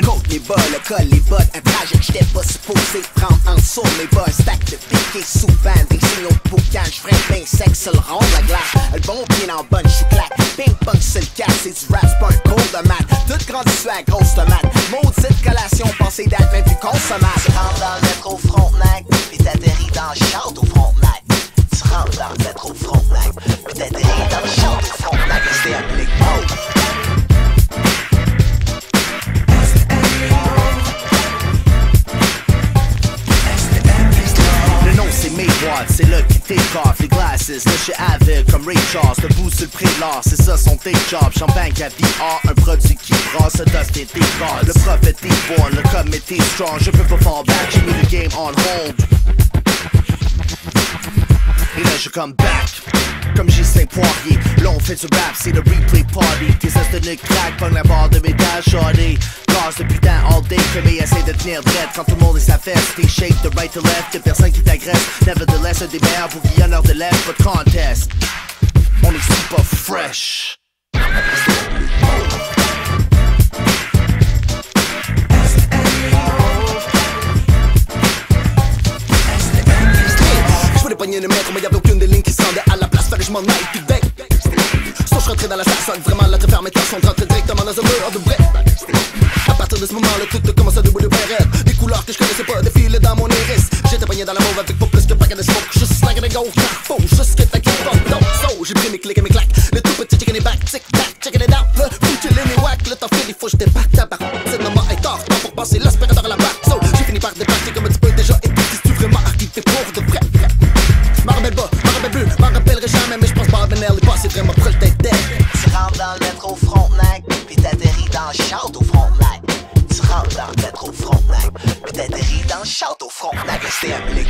bas, le col, les bottes, un trajet que j'étais pas supposé prendre en mes bas, un stack de piqué souvent, des signaux de boucan, j'freine bien sec sur le rond de la glace, le bon pied dans bonne chouclaque, ping pong sur le casse, c'est du rap, c'est pas un cours de maths, toute grandissue à grosse tomate, maudite collation, pensée date même plus consommable. Tu rentres dans le métro take off les glasses. Le chez Avil comme Ray Charles, debout sur le prélat, c'est ça son take job. Champagne caviar, un produit qui brasse, dust et tes Le prophète est born, le comet est strong. Je peux pas fall back, j'ai mis le game on hold. Et là je come back Comme Gislain Poirier Là on fait du rap, c'est le replay party Tes as de crack, pogne la barre de métal shorty Gaz de putain all day, mais essaie de tenir droite Quand tout le monde est sa fesse, t'es shake de right to left Y'a personne qui t'agresse, nevertheless un des meilleurs bouillonneurs de lèvres, pas de contest On est super fresh Je voulais pogner le maître, mais y'avait aucune des lignes qui se rendaient à la place, ça que je m'en aille tout deck. Sauf je rentrais dans la salle, vraiment la très referme était sont rentrés directement dans un mur de bref. À partir de ce moment-là, tout commence à débouler raide. Des couleurs que je connaissais pas défilaient dans mon iris. J'étais baigné dans la mauve avec pas plus que paquet de smoke. Juste snack and go, faux, juste que t'as qu'un bon So, j'ai pris mes clics et mes claques. Le tout petit chicken et back, tic tac, chicken it out. Le foutu les whack, le temps fait, il faut que je débarque. Tabarou, c'est le moment est tard, temps pour passer l'aspirateur à la barre. So, j'ai fini par débarquer comme shout au front, la rester appelé.